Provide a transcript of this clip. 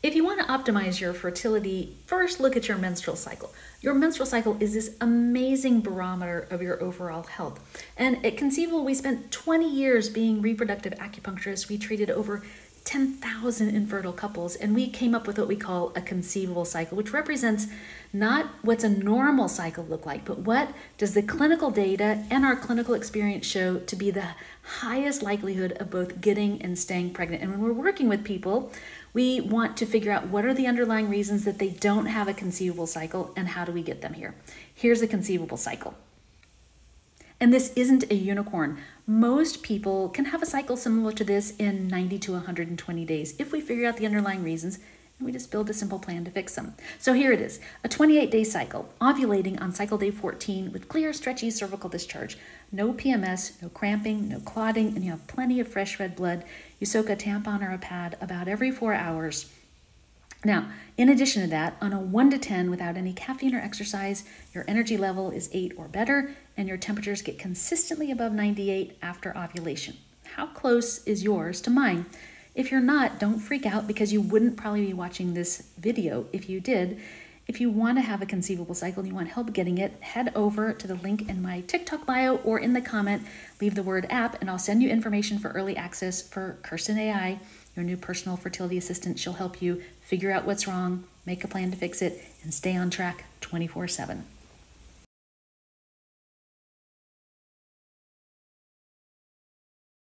If you want to optimize your fertility, first look at your menstrual cycle. Your menstrual cycle is this amazing barometer of your overall health. And at Conceivable, we spent 20 years being reproductive acupuncturists. We treated over 10,000 infertile couples, and we came up with what we call a conceivable cycle, which represents not what's a normal cycle look like, but what does the clinical data and our clinical experience show to be the highest likelihood of both getting and staying pregnant. And when we're working with people, we want to figure out what are the underlying reasons that they don't have a conceivable cycle and how do we get them here. Here's a conceivable cycle. And this isn't a unicorn. Most people can have a cycle similar to this in 90 to 120 days if we figure out the underlying reasons and we just build a simple plan to fix them. So here it is a 28 day cycle, ovulating on cycle day 14 with clear, stretchy cervical discharge. No PMS, no cramping, no clotting, and you have plenty of fresh red blood. You soak a tampon or a pad about every four hours now, in addition to that, on a 1 to 10 without any caffeine or exercise, your energy level is 8 or better, and your temperatures get consistently above 98 after ovulation. How close is yours to mine? If you're not, don't freak out because you wouldn't probably be watching this video if you did. If you want to have a conceivable cycle and you want help getting it, head over to the link in my TikTok bio or in the comment, leave the word app, and I'll send you information for early access for Kirsten AI your new personal fertility assistant. She'll help you figure out what's wrong, make a plan to fix it, and stay on track 24 7.